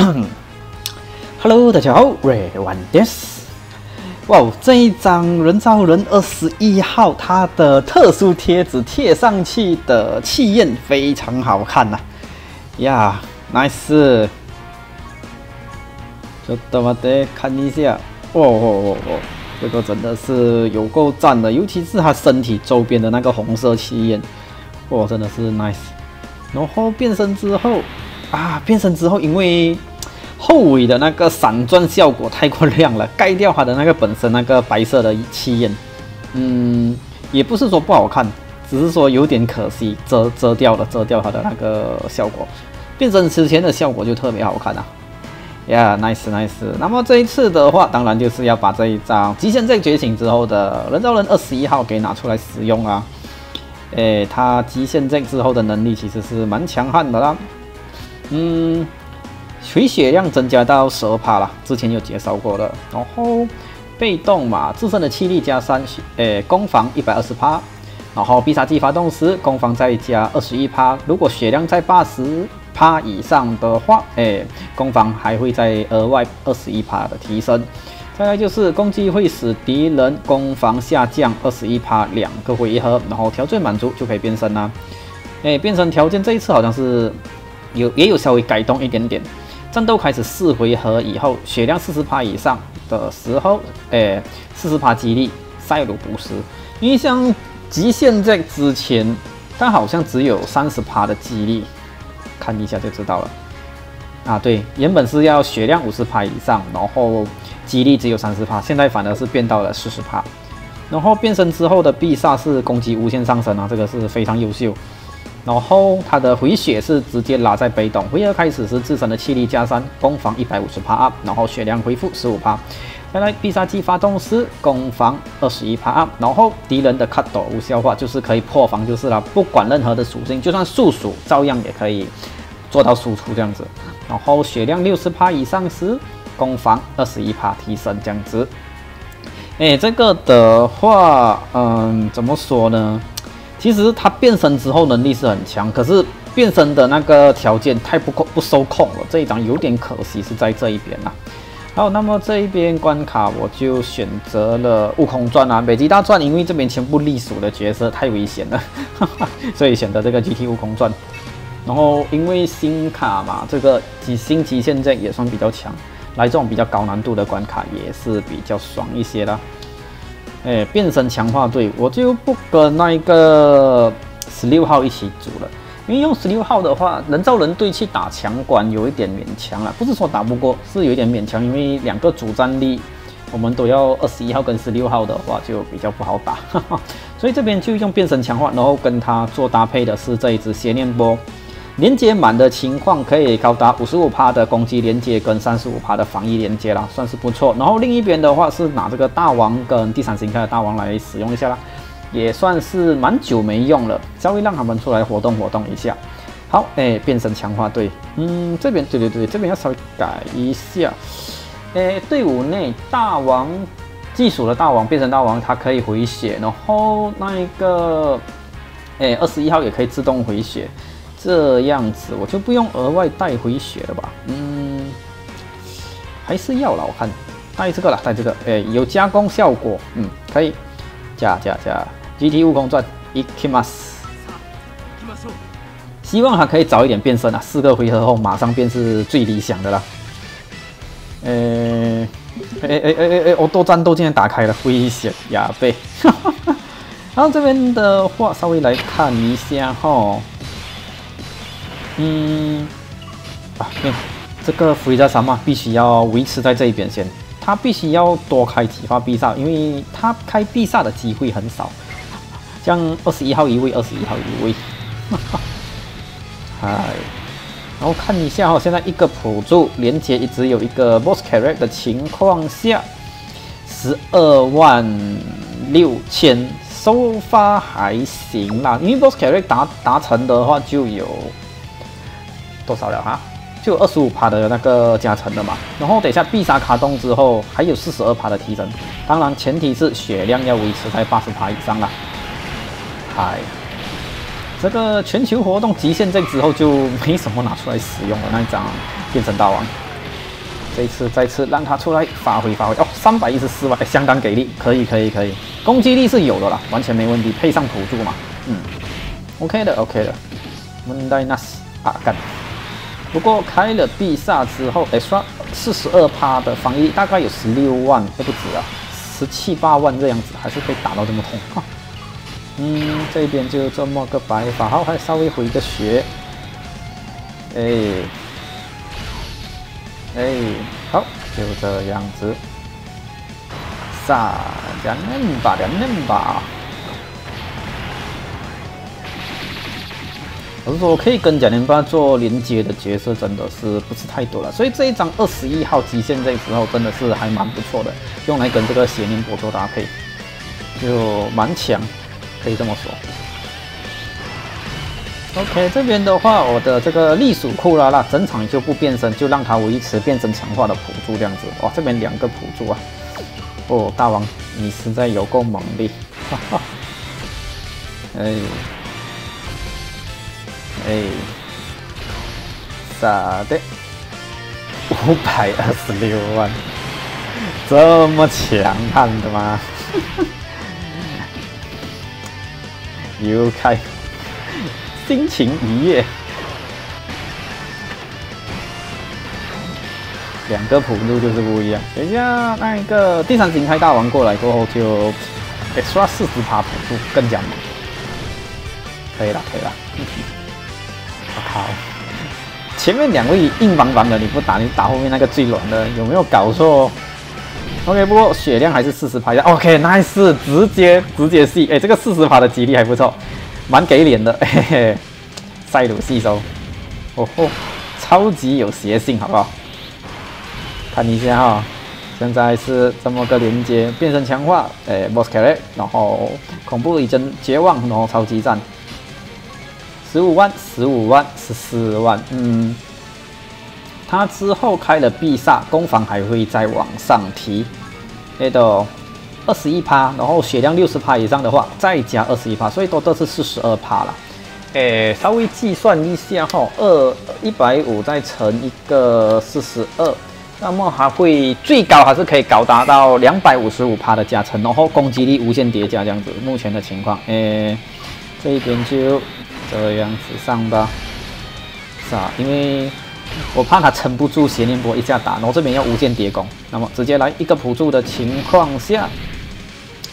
Hello，大家好，Red One this。哇哦，这一张人造人二十一号，它的特殊贴纸贴上去的气焰非常好看呐！呀，nice。就他妈的看一下，哦哦哦哦，这个真的是有够赞的，尤其是它身体周边的那个红色气焰，哇，真的是 nice。然后变身之后。啊！变身之后，因为后尾的那个闪钻效果太过亮了，盖掉它的那个本身那个白色的气焰。嗯，也不是说不好看，只是说有点可惜，遮遮掉了，遮掉它的那个效果。变身之前的效果就特别好看啊！呀，nice nice。那么这一次的话，当然就是要把这一张极限在觉醒之后的人造人二十一号给拿出来使用啊！诶，它极限在之后的能力其实是蛮强悍的啦。嗯，回血量增加到十二帕了，之前有介绍过的。然后被动嘛，自身的气力加三，诶，攻防一百二十帕。然后必杀技发动时，攻防再加二十一帕。如果血量在八十帕以上的话，诶，攻防还会再额外二十一帕的提升。再来就是攻击会使敌人攻防下降二十一帕，两个回合，然后条件满足就可以变身啦。诶，变身条件这一次好像是。有也有稍微改动一点点，战斗开始四回合以后，血量四十趴以上的时候，诶，四十趴激励赛鲁布斯。因为像极限在之前，它好像只有三十趴的激励，看一下就知道了。啊，对，原本是要血量五十趴以上，然后激励只有三十趴，现在反而是变到了四十趴。然后变身之后的必杀是攻击无限上升啊，这个是非常优秀。然后它的回血是直接拉在被动，回合开始时自身的气力加三，攻防一百五十帕 up，然后血量恢复十五帕。再来必杀技发动时，攻防二十一帕 up，然后敌人的 cut 无效化就是可以破防就是了，不管任何的属性，就算速鼠照样也可以做到输出这样子。然后血量六十帕以上时，攻防二十一帕提升这样子。哎，这个的话，嗯，怎么说呢？其实他变身之后能力是很强，可是变身的那个条件太不控不受控了，这一张有点可惜是在这一边啦。好，那么这一边关卡我就选择了悟空传啊，北极大传，因为这边全部隶属的角色太危险了，所以选择这个 GT 悟空传。然后因为新卡嘛，这个极新极现在也算比较强，来这种比较高难度的关卡也是比较爽一些啦。哎，变身强化队，我就不跟那一个十六号一起组了，因为用十六号的话，人造人队去打强关有一点勉强了，不是说打不过，是有一点勉强，因为两个主战力，我们都要二十一号跟十六号的话就比较不好打，哈 哈所以这边就用变身强化，然后跟他做搭配的是这一只邪念波。连接满的情况可以高达五十五帕的攻击连接跟三十五帕的防御连接啦，算是不错。然后另一边的话是拿这个大王跟第三形态的大王来使用一下啦，也算是蛮久没用了，稍微让他们出来活动活动一下。好，哎，变身强化队，嗯，这边对对对，这边要稍微改一下。哎，队伍内大王技术的大王变成大王，它可以回血，然后那一个，哎，二十一号也可以自动回血。这样子我就不用额外带回血了吧？嗯，还是要了。我看带这个了，带这个，哎，有加工效果，嗯，可以加加加。GT 悟空传一 kimas，希望它可以早一点变身啊！四个回合后马上变是最理想的了。呃，哎哎哎哎哎，我多战斗竟然打开了，危险呀贝！然后 这边的话稍微来看一下哈。嗯，啊，这个弗利在什么？必须要维持在这一边先。他必须要多开几发必杀，因为他开必杀的机会很少。像二十一号一位，二十一号一位。哈嗨，然后看一下哈，现在一个辅助连接一直有一个 boss carry 的情况下，十二万六千收发还行啦。因为 boss carry 达达成的话就有。多少了哈？就二十五趴的那个加成的嘛。然后等一下必杀卡动之后，还有四十二趴的提升。当然前提是血量要维持在八十趴以上啦。嗨，这个全球活动极限这之后就没什么拿出来使用了。那一张变身大王，这次再次让他出来发挥发挥哦，三百一十四万，相当给力，可以可以可以，攻击力是有的啦，完全没问题，配上辅助嘛，嗯，OK 的 OK 的，蒙代纳斯啊干，不过开了必杀之后，extra 四十二趴的防御大概有十六万都，不止啊，十七八万这样子，还是被打到这么痛啊。嗯，这边就这么个摆法，好，还稍微回个血，哎。哎，好，就这样子，撒两嫩吧，两嫩吧。我是说，可以跟贾连巴做连接的角色，真的是不是太多了。所以这一张二十一号极限这时候真的是还蛮不错的，用来跟这个邪灵波做搭配，就蛮强，可以这么说。OK，这边的话，我的这个隶属库拉拉整场就不变身，就让它维持变身强化的辅助这样子。哇，这边两个辅助啊！哦，大王，你实在有够猛力！哈哈。哎，哎，咋的？五百二十六万，这么强悍的吗？又开。心情愉悦，两个普度就是不一样。等一下，那一个第三形态大王过来过后，就 extra 四十趴普度更加猛。可以了，可以了。好，前面两位硬邦邦的，你不打，你打后面那个最软的，有没有搞错？OK，不过血量还是四十趴。OK，nice，直接直接吸。哎，这个四十趴的几率还不错。蛮给脸的，嘿嘿，塞鲁吸收，哦吼，超级有邪性，好不好？看一下哈，现在是这么个连接，变身强化，诶，boss carry，然后恐怖已真绝望，然后超级战，十五万，十五万，十四万，嗯，他之后开了必杀，攻防还会再往上提，那个。二十一趴，然后血量六十趴以上的话，再加二十一趴，所以多的是四十二趴了。诶，稍微计算一下哈，二一百五再乘一个四十二，那么还会最高还是可以搞达到两百五十五趴的加成，然后攻击力无限叠加这样子。目前的情况，诶，这一边就这样子上吧，是啊，因为我怕他撑不住邪念波一下打，然后这边要无限叠攻，那么直接来一个辅助的情况下。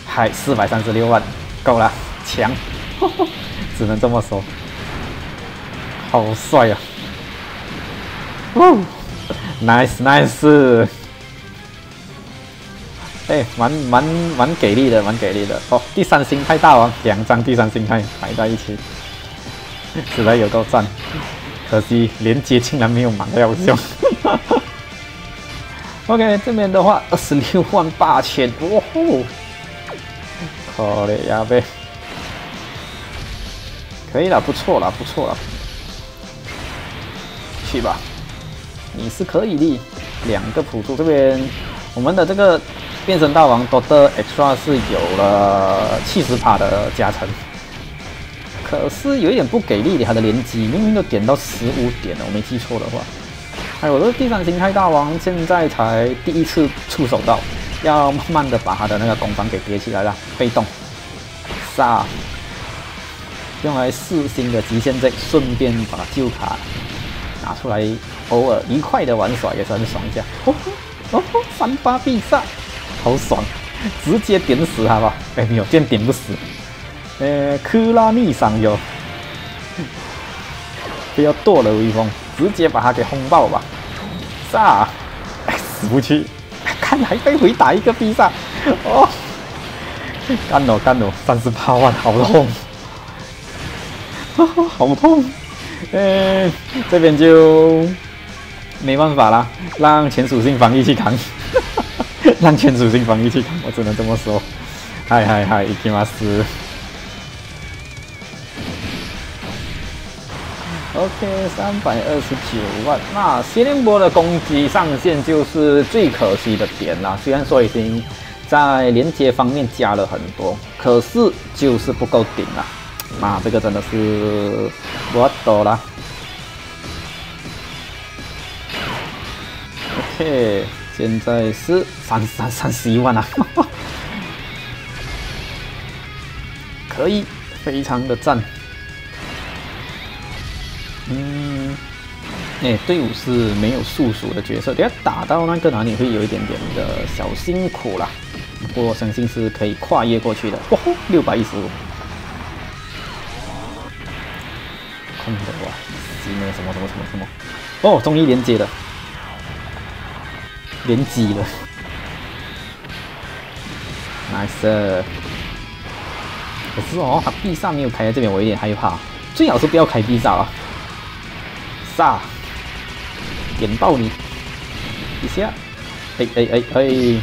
嗨，四百三十六万，够了，强，只能这么说，好帅啊！哦，nice nice，哎，蛮蛮蛮给力的，蛮给力的哦。第三星态大王，两张第三星态摆在一起，实在有够赞，可惜连接竟然没有满要用。OK，这边的话二十六万八千，哇吼！好嘞，亚贝，可以了，不错了，不错了，去吧，你是可以的。两个辅助这边，我们的这个变身大王多的 extra 是有了七十趴的加成，可是有一点不给力的，他的连击明明都点到十五点了，我没记错的话。哎，我的第三形态大王现在才第一次出手到。要慢慢的把他的那个攻防给叠起来了，被动杀，用来四星的极限阵，顺便把旧卡拿出来，偶尔愉快的玩耍也算是爽一下。哦哦，三八必杀，好爽，直接点死他吧！哎，没有，这样点不死。呃，克拉密上哟，不要剁了威风，直接把他给轰爆吧！杀，死不去。看，来被回打一个必杀，哦，干了干了，三十八万，好痛，好痛，呃，这边就没办法啦，让全属性防御去扛，让全属性防御去扛，我只能这么说，嗨嗨嗨，一起马斯。OK，三百二十九万。那邪灵波的攻击上限就是最可惜的点啦。虽然说已经在连接方面加了很多，可是就是不够顶啊。那这个真的是我懂了。OK，现在是三三三十一万啊，可以，非常的赞。哎，队伍是没有速属的角色，等下打到那个哪里会有一点点的小辛苦啦。不过相信是可以跨越过去的。哇吼，六百一十五，看的哇，什么什么什么什么什么？哦，终于连接了，连击了，nice。可是哦，他必杀没有开在这边，我有点害怕。最好是不要开必杀啊！杀，点爆你一下！哎哎哎哎！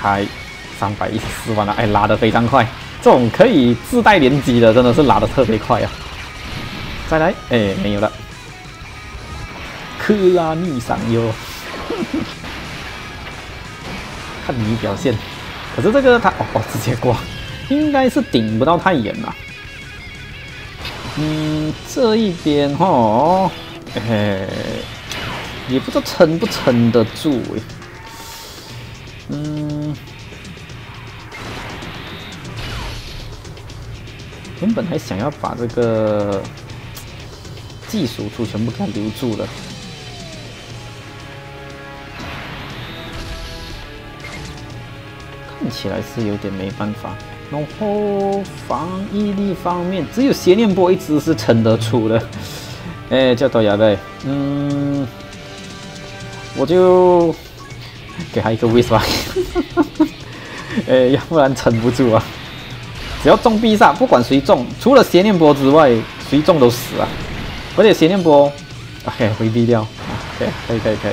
还三百一十四万了，哎，拉的非常快，这种可以自带连击的，真的是拉的特别快啊！再来，哎，没有了，克拉逆闪哟，看你表现。可是这个他哦哦，直接挂，应该是顶不到太远了。嗯，这一边哦，嘿，也不知道撑不撑得住哎。嗯，原本还想要把这个技术图全部给留住了，看起来是有点没办法。然后防御力方面，只有邪念波一直是撑得住的。哎，叫豆芽呗，嗯，我就。给他一个 w i s 吧，哎，要不然撑不住啊！只要中必杀，不管谁中，除了邪念波之外，谁中都死啊！而且邪念波，OK，回避掉，OK，可以可以可以，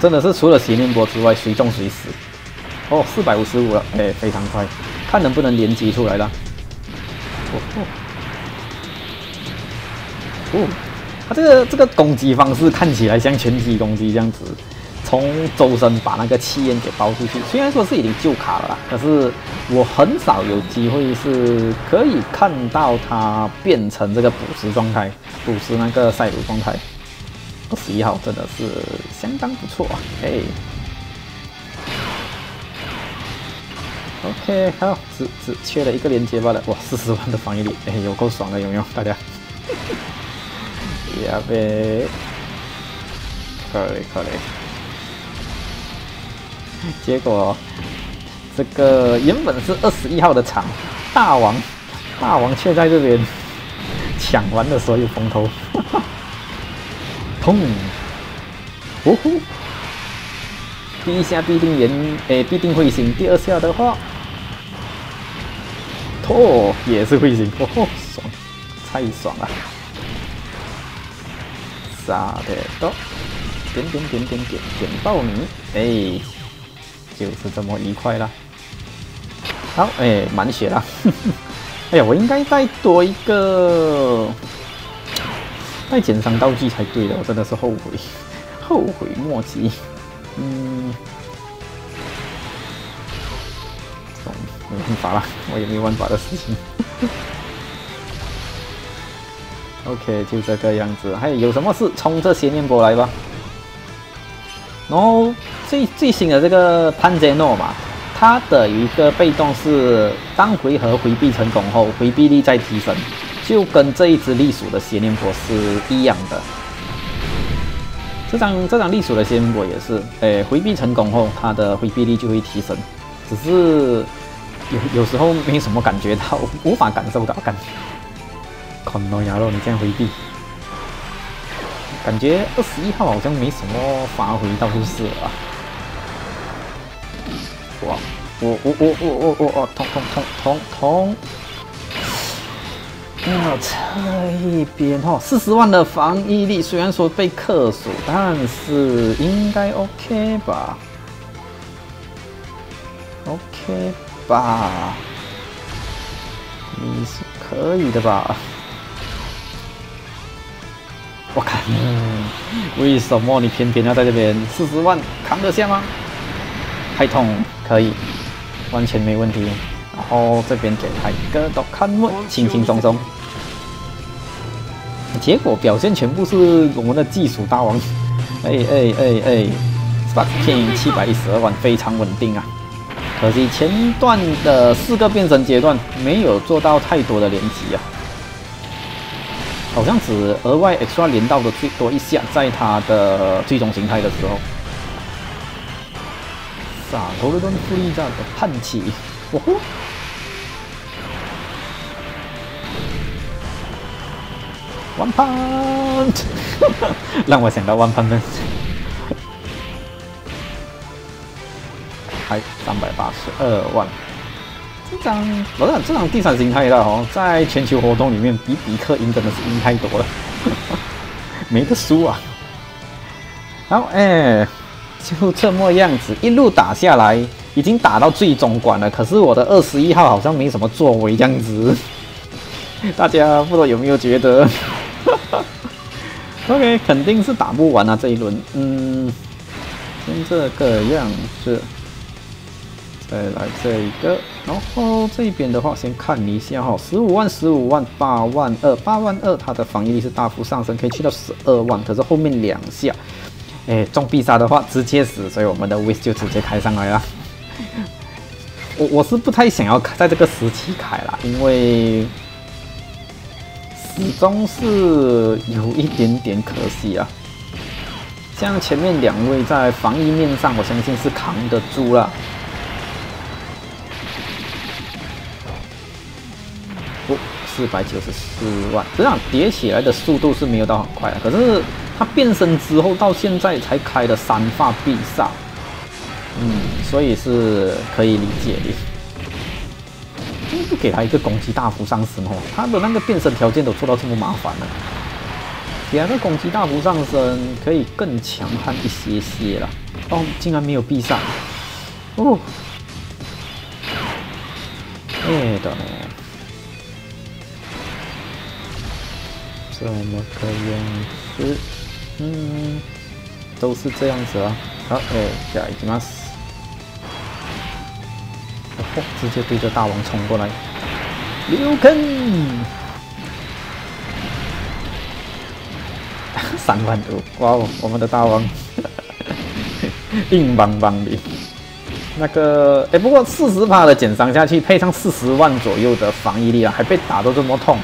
真的是除了邪念波之外，谁中谁死。哦，四百五十五了，哎，非常快，看能不能连击出来了。哦哦。哦。他这个这个攻击方式看起来像拳击攻击这样子，从周身把那个气焰给包出去。虽然说是已经旧卡了啦，可是我很少有机会是可以看到它变成这个捕食状态，捕食那个赛鲁状态。二十一号真的是相当不错啊！哎，OK，好，只只缺了一个连接罢了。哇，四十万的防御力，哎，有够爽的，有没有大家？呀呗，可以可以。结果这个原本是二十一号的场，大王大王却在这边 抢完了所有风头，砰！呜呼！第一下必定连，诶，必定会醒。第二下的话，哦，也是会醒，哦，爽，太爽了。杀的到，点点点点点点爆你，哎，就是这么愉快了。好，哎，满血了。哎呀，我应该再多一个再减伤道具才对的，我真的是后悔，后悔莫及。嗯，没办法了，我也没办法的事情。OK，就这个样子。还有有什么事，冲这些念波来吧。然后最最新的这个潘杰诺嘛，它的一个被动是当回合回避成功后，回避力再提升，就跟这一只隶属的邪念波是一样的。这张这张隶属的邪念波也是，诶，回避成功后，它的回避力就会提升，只是有有时候没什么感觉到，无法感受到感觉。看到亚肉，你这样回避，感觉二十一号好像没什么发挥到就是了。哇，我我我我我我我痛痛痛痛痛！那这一边哈，四十万的防御力，虽然说被克数，但是应该 OK 吧？OK 吧？你是可以的吧？我看，为什么你偏偏要在这边？四十万扛得下吗？太痛，可以，完全没问题。然后这边给他一个刀砍木，轻轻松松。结果表现全部是我们的技术大王。哎哎哎哎，Sparking 七百一十二万，非常稳定啊。可惜前段的四个变身阶段没有做到太多的连击啊，好像只额外 extra 连到的最多一下，在他的最终形态的时候。洒头的盾负力战的叛起，哦吼！One punch，让我想到 One punch。才三百八十二万，这张不是这张第三形态的哦，在全球活动里面比比克赢真的是赢太多了，没得输啊！好，哎，就这么样子一路打下来，已经打到最终关了。可是我的二十一号好像没什么作为，这样子，大家不知道有没有觉得？OK，肯定是打不完啊这一轮，嗯，先这个样子。再来这一个，然后这边的话，先看一下哈，十五万、十五万、八万二、八万二，它的防御力是大幅上升，可以去到十二万。可是后面两下，哎，中必杀的话直接死，所以我们的 Wish 就直接开上来了。我我是不太想要在这个时期开啦，因为始终是有一点点可惜啊。像前面两位在防御面上，我相信是扛得住了。四百九十四万，这样叠起来的速度是没有到很快的。可是他变身之后到现在才开了三发必杀，嗯，所以是可以理解的。就不给他一个攻击大幅上升哦，他的那个变身条件都做到这么麻烦了，给他个攻击大幅上升可以更强悍一些些了。哦，竟然没有必杀，哦，哎的。这么个样子，嗯，都是这样子啊。好，哎，下一个吗？哦，直接对着大王冲过来，刘坑，三万多，哇哦，我们的大王，硬邦邦的。那个，哎，不过四十趴的减伤下去，配上四十万左右的防御力啊，还被打到这么痛。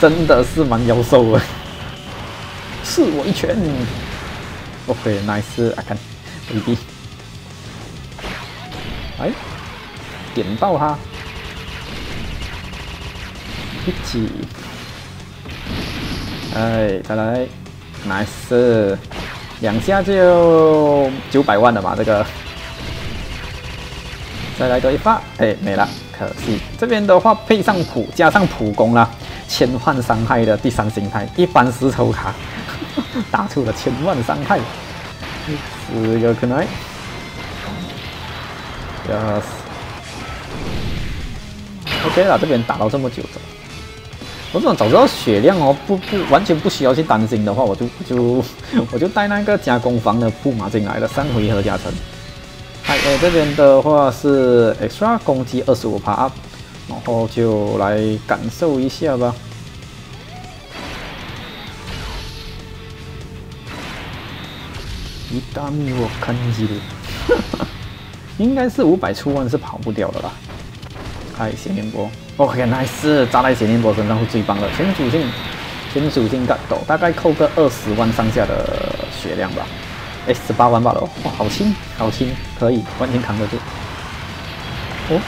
真的是蛮妖兽的，刺我一拳。OK，nice，I can，baby。哎，点到他，一起。哎，再来，nice，两下就九百万了吧？这个，再来多一发，哎，没了，可惜。这边的话配上普，加上普攻了。千万伤害的第三形态，一般石头卡 打出了千万伤害，四个可能，yes。OK 了，这边打到这么久的，我早知道血量哦，不不完全不需要去担心的话，我就就 我就带那个加攻防的布马进来了，三回合加成。哎，这边的话是 extra 攻击二十五帕 up。然后就来感受一下吧。一大米我看见了，应该是五百出万是跑不掉的啦。开血念波，OK，nice，扎在血念波身上是最棒的。全属性，全属性干斗，大概扣个二十万上下的血量吧。哎，十八万罢了，哇，好轻，好轻，可以完全扛得住。哦。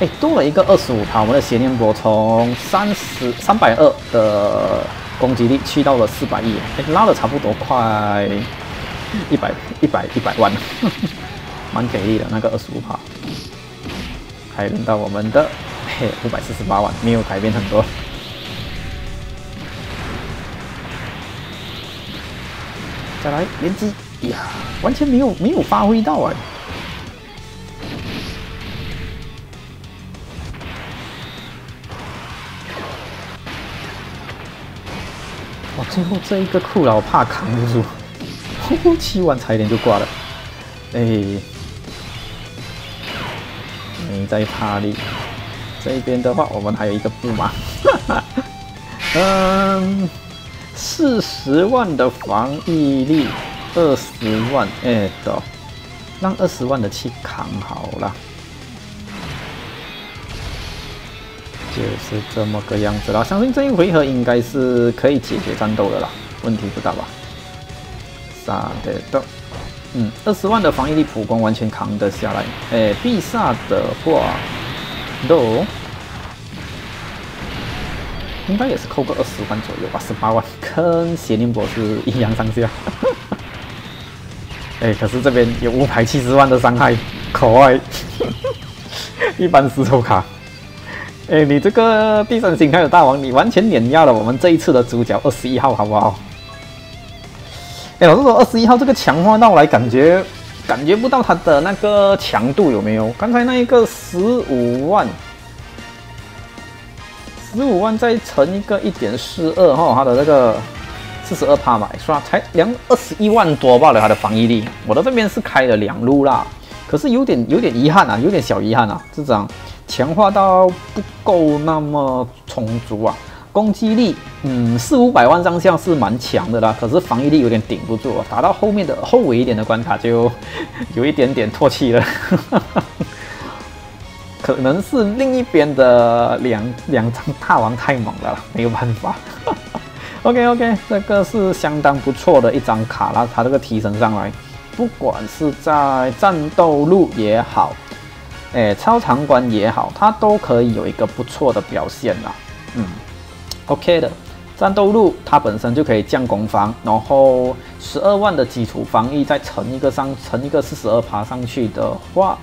哎，多了一个二十五塔，我们的邪念波从三十三百二的攻击力去到了四百亿，哎，拉了差不多快一百一百一百万了，蛮给力的那个二十五塔。还轮到我们的嘿五百四十八万，没有改变很多。再来连击，呀，完全没有没有发挥到啊啊。最后这一个库老怕扛不住，呼呼七万差一点就挂了。哎，没在怕力。这边的话，我们还有一个布马。嗯，四十万的防御力，二十万，哎走，让二十万的去扛好了，就是这么个样子了。相信这一回合应该是可以解决战斗的啦，问题不大吧？杀得到，嗯，二十万的防御力普攻完全扛得下来。哎，必杀的话，都。应该也是扣个二十万左右吧，十八万，跟邪灵博士阴阳上下。哎，可是这边有五百七十万的伤害，可爱。一般石头卡。哎，你这个第三形态的大王，你完全碾压了我们这一次的主角二十一号，好不好？哎，老实说，二十一号这个强化到来，感觉感觉不到它的那个强度有没有？刚才那一个十五万。十五万再乘一个一点四二哈，它的那个四十二帕买刷才两二十一万多罢了，它的防御力。我的这边是开了两路啦，可是有点有点遗憾啊，有点小遗憾啊，这张强化到不够那么充足啊。攻击力嗯四五百万上下是蛮强的啦，可是防御力有点顶不住啊，打到后面的后尾一点的关卡就有一点点唾弃了。可能是另一边的两两张大王太猛了，没有办法。OK OK，这个是相当不错的一张卡了，它这个提升上来，不管是在战斗路也好，哎，超长关也好，它都可以有一个不错的表现啦。嗯，OK 的，战斗路它本身就可以降攻防，然后十二万的基础防御再乘一个上乘一个四十二爬上去的话。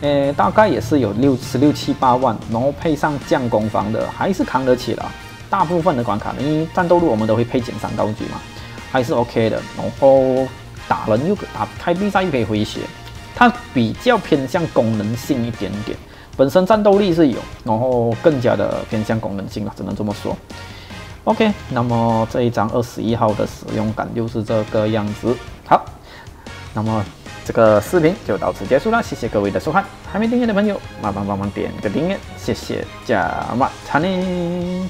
诶，大概也是有六十六七八万，然后配上降攻防的，还是扛得起了。大部分的关卡，因为战斗路我们都会配减伤道具嘛，还是 OK 的。然后打人又打开必杀又可以回血，它比较偏向功能性一点点。本身战斗力是有，然后更加的偏向功能性了，只能这么说。OK，那么这一张二十一号的使用感就是这个样子。好，那么。这个视频就到此结束了，谢谢各位的收看。还没订阅的朋友，麻烦帮忙点个订阅，谢谢，加码，查你。